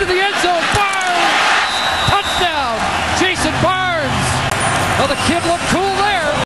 into the end zone. Barnes! Touchdown! Jason Barnes! Well, the kid looked cool.